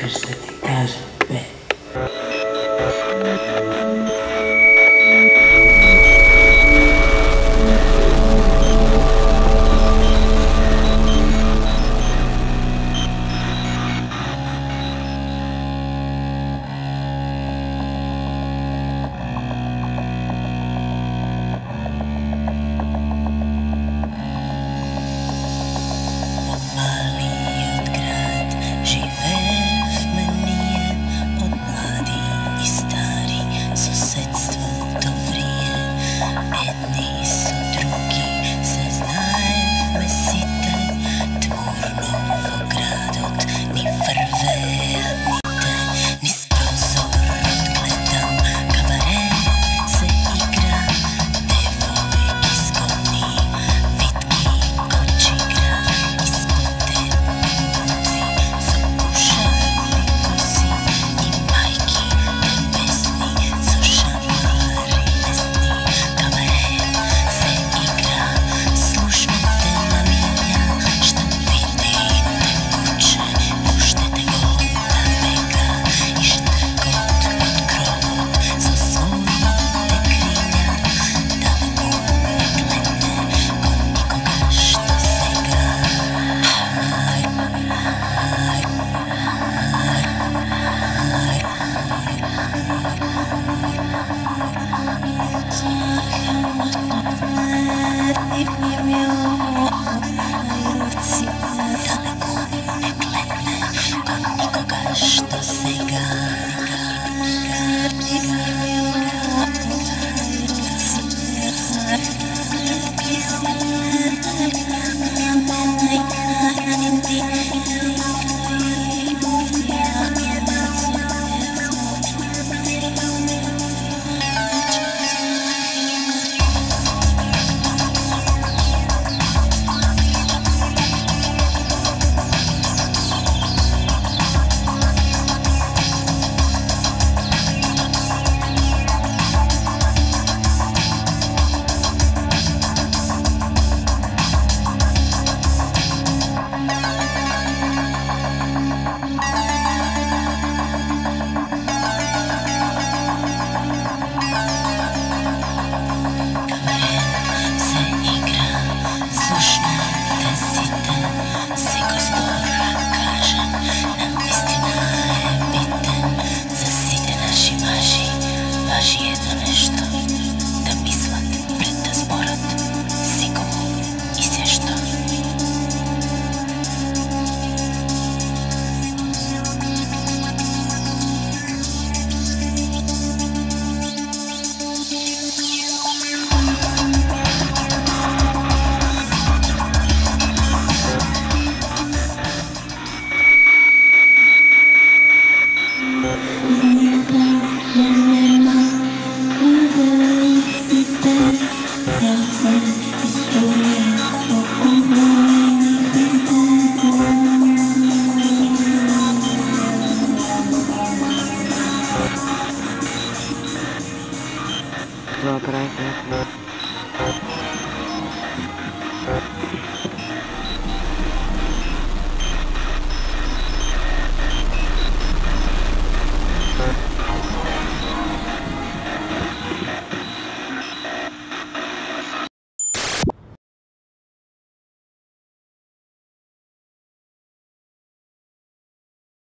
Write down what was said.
Każdy ty każe, by. Malý Daleko Thank you.